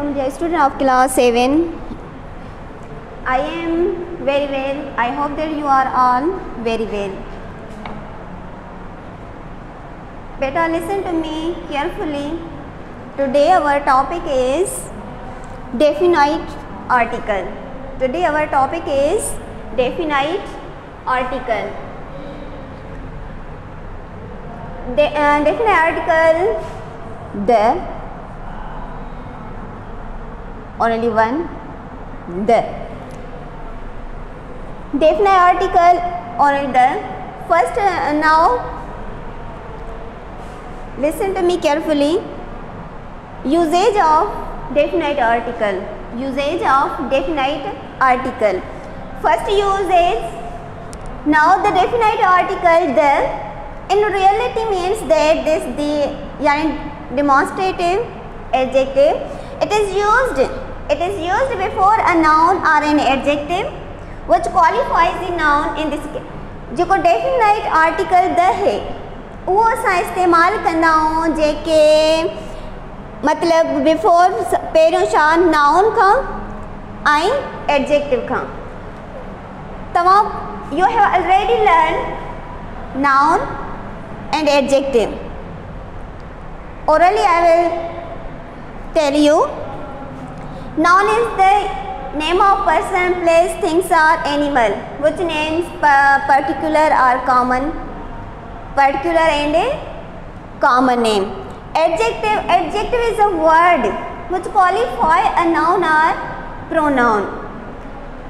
Assalamualaikum dear student of class 7. I am very well. I hope that you are all very well. Better listen to me carefully. Today our topic is definite article. Today our topic is definite article. De uh, definite article the only one? The definite article only the first uh, now listen to me carefully. Usage of definite article. Usage of definite article. First usage now the definite article the in reality means that this the yani demonstrative adjective it is used it is used before a noun or an adjective which qualifies the noun in this case जेको definite article the है उहो असां इस्तेमालु कंदा आहियूं जेके मतिलबु before पहिरियों छा नाउन खां ऐं एडजेक्टिव खां तव्हां you have already learn noun and adjective orally I will tell you Noun is the name of person, place, things or animal which names particular or common, particular and a common name. Adjective, adjective is a word which qualify a noun or pronoun.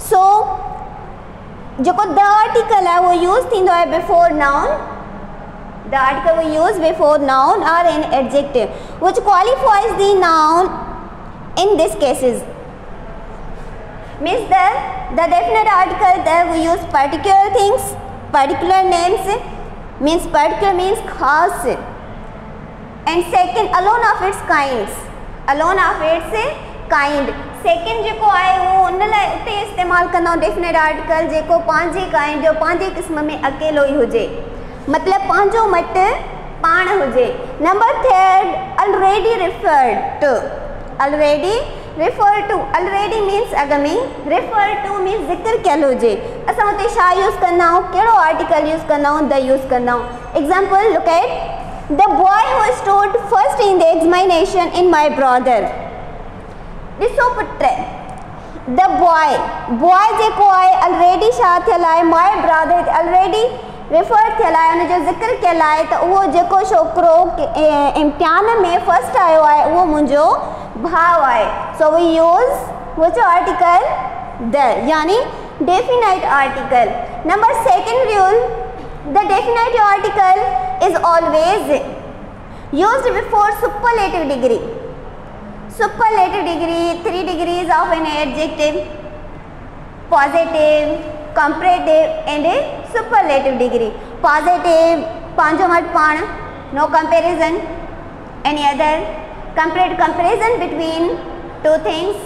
सो जो the article है, वो use है before noun the article वो use before noun or an adjective which qualifies the noun in this cases means the definite article we use particular things particular names means particular means खास and second alone of its kind alone of its kind. Second जेको आहे उहो उन लाइ उते इस्तेमालु definite article जेको पंहिंजे काइंड जो पंहिंजे क़िस्म में अकेलो ई हुजे। मतिलबु पंहिंजो मटि पाण हुजे। Number third already referred to already refer to already means अॻ में रिफर टू मीन्स ज़िक्र कयलु हुजे। यूज़ कंदा आहियूं आर्टिकल यूज़ कंदा द यूज़ कंदा example look at the boy who stood first in the examination in my brother ॾिसो पुट द बॉय बॉय जेको आहे ऑलरेडी छा थियल आहे माई ब्रदर ऑलरेडी रिफर थियल आहे हुनजो ज़िक्र कयल आहे त उहो जेको छोकिरो इम्तिहान में फस्ट आयो आहे उहो मुंहिंजो भाउ आहे so we use which article the यानी definite article number second rule the definite article is always used before superlative degree superlative degree three degrees of an adjective positive comparative and a superlative degree positive panjo mat pan no comparison any other comparative comparison between two things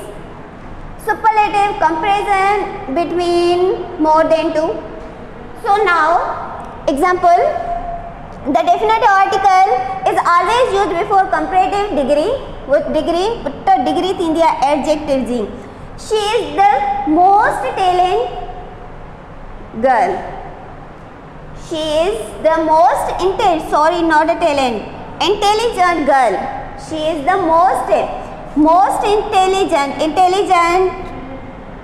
superlative comparison between more than two so now example definite article is always used before comparative degree with degree The degree in the adjective ji. She is the most talented girl. She is the most intelligent, sorry not a talent, intelligent girl. She is the most, most intelligent, intelligent,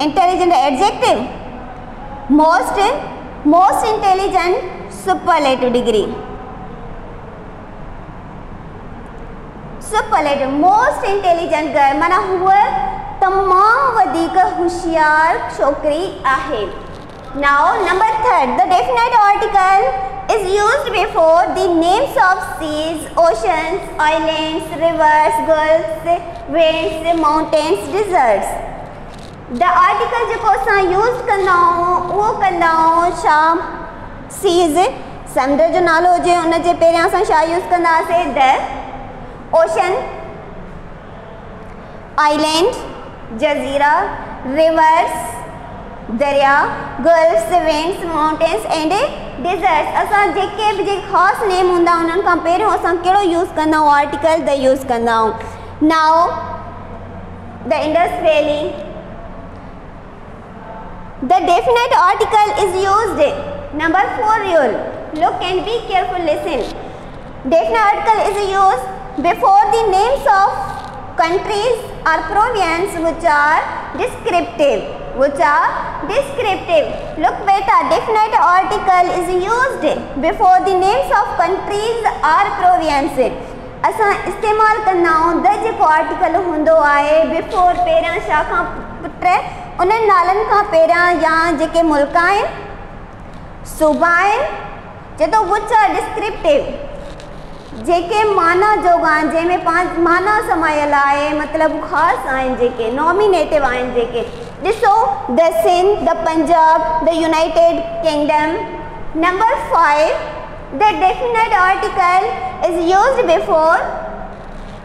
intelligent adjective. Most, most intelligent superlative degree. Superlative most intelligent girl माना हूअ तमामु वधीक होशियार छोकिरी आहे। Now number third the definite article is used before the names of seas, oceans, islands, rivers, gulfs, winds, mountains, deserts. The article जेको असां use आहियूं छा सीज़ समुंड जो नालो उनजे पहिरियाँ असां यूज़ द ओशन आइलैंड जज़ीरा रिवर्स दरिया gulfs winds mountains and deserts असां जेके बि जेके नेम हूंदा उन्हनि खां पहिरियों असां यूज़ कंदा आर्टिकल द यूज़ कंदा आहियूं now the Indus valley The definite article is used. Number 4 rule. Look and be careful, listen. Definite article is used before the names of countries or provinces which are descriptive. Which are descriptive. Look beta, definite article is used before the names of countries or provinces. असां इस्तेमालु कंदा आहियूं the जेको article हूंदो आहे before पहिरियाँ छा खां put उन्हनि नालनि खां पहिरियाँ या जेके मुल्क आहिनि सूबा आहिनि चए थो विच आर डिस्क्रिप्टिव जेके माना जोग आहिनि जंहिंमें पाँच माना समायल आहे, मतिलबु ख़ासि आहिनि जेके नॉमिनेटिव आहिनि जेके। ॾिसो the Sindh the Punjab the United Kingdom number five the definite article is use before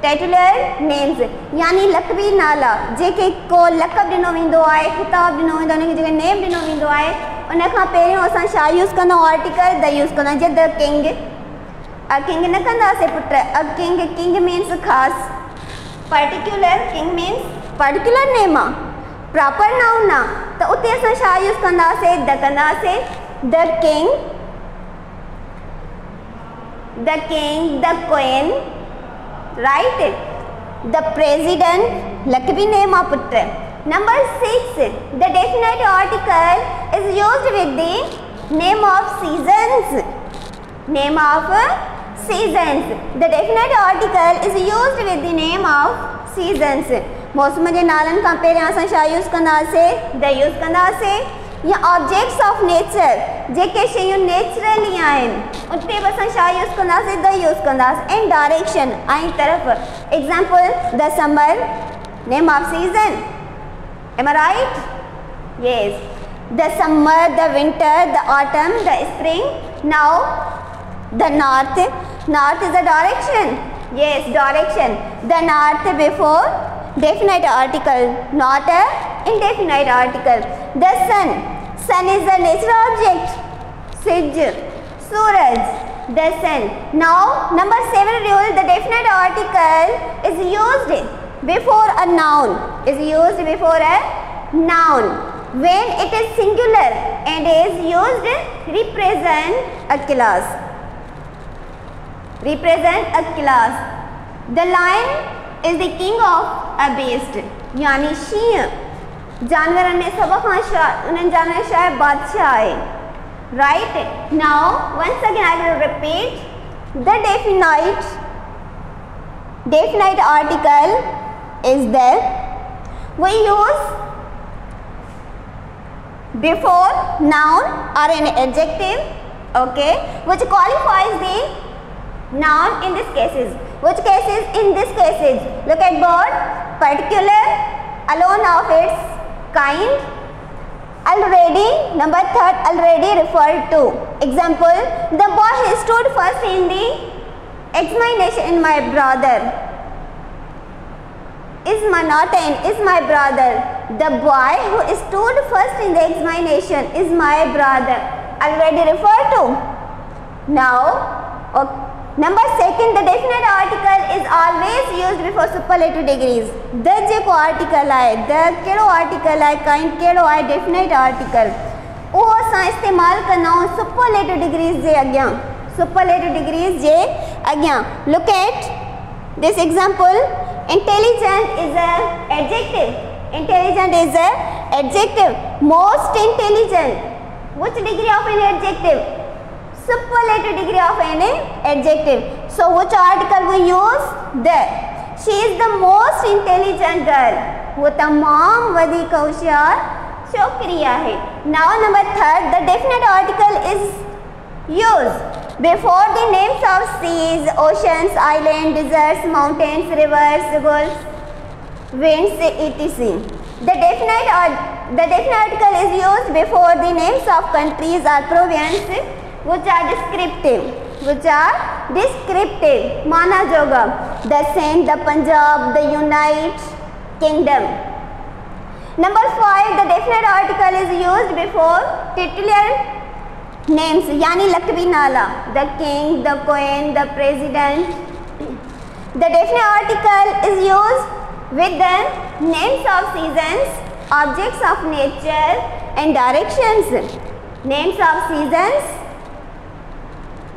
titular names यानी लक़बी नाला, जेके को लक़ब ॾिनो वेंदो आहे, ख़िताब ॾिनो वेंदो आहे उनखे जेके नेम ॾिनो वेंदो आहे, उन खां पहिरियों असां छा यूज़ कंदा आर्टिकल द यूज़ कंदा जीअं द किंग अ किंग न कंदासीं पुट अ किंग किंग मीन्स ख़ासि particular king means particular name आहे प्रॉपर नाउन आहे त उते असां छा यूज़ कंदासीं द कंदासीं the king the king, the queen, right? The president, lakbi name of putra. Number six, the definite article is used with the name of seasons. Name of seasons. The definite article is use with the name of seasons. मौसम के नाल compare अस use कहे the use कहे या objects of nature जो शेचुरली उतने भी यूज़ कहे द यूज़ कहे इन डायरेक्शन आई तरफ़। Example the summer name of season am right yes the summer the winter the autumn the spring now the north north is the direction. Yes direction. The north before definite article. Not a indefinite article. The sun. Sun is a natural object. Sij suraj. The sun. Now number 7 rule the definite article is used before a noun. Is used before a noun. When it is singular and is used represent a class represent a class the lion is the king of a beast यानी शींहं जानवरनि में सभ खां छा उन्हनि जानवरनि छा आहे बादशाह आहे right now once again I will repeat the definite definite article is there we use before noun or an adjective okay which qualifies the noun in this cases which cases in this cases look at bird particular alone of its kind already number third already referred to. Example the boy who stood first in the examination in my brother. Is my not an is my brother. The boy who stood first in the examination is my brother. Already referred to. Now okay. number second the definite article is always used before superlative degrees the जेको article आहे the कहिड़ो article आहे kind कहिड़ो आहे definite article उहो असां इस्तेमालु कंदा आहियूं superlative degrees जे अॻियां superlative degrees जे अॻियां look at this example intelligent is a adjective intelligent is a adjective most intelligent which degree of an adjective superlative degree of an adjective so which article we use the she is the most intelligent girl वो तमाम वधीक होशियार छोकिरी आहे now number third the definite article is used before the names of seas, oceans, islands, deserts, mountains, rivers, gulfs, winds, etc. The definite, or, the definite article is used before the names of countries or provinces which are descriptive. Which are descriptive. Mana Joga, the Sindh, the Punjab, the United Kingdom. Number 5 the definite article is used before titular names yani lakbi nala the king the queen the president the definite article is used with the names of seasons objects of nature and directions names of seasons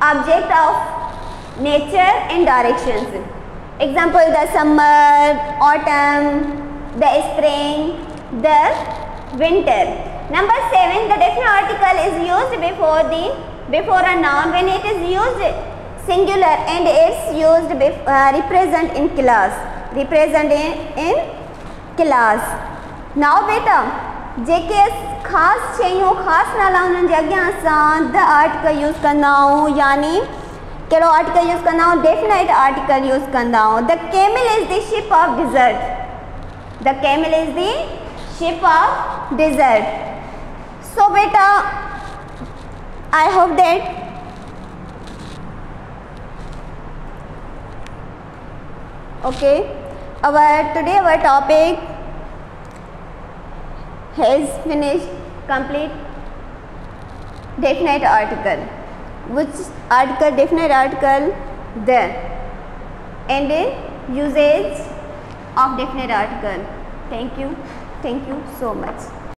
object of nature and directions example the summer autumn the spring the winter. Number 7 the definite article is used before the before a noun when it is used singular and it's used bef, uh, represent in class represent in, in class. Now beta जेके ख़ासि शयूं ख़ासि नाला उन्हनि जे अॻियाँ the article use कंदा आहियूं यानी कहिड़ो आर्टिकल यूज़ कंदा डेफिनेट आर्टिकल यूज़ कंदा the camel is the ship of desert the camel is the ship of desert. So beta, I hope that okay our today our topic has finished complete definite article. Which article definite article? The and usage of definite article. Thank you. Thank you so much.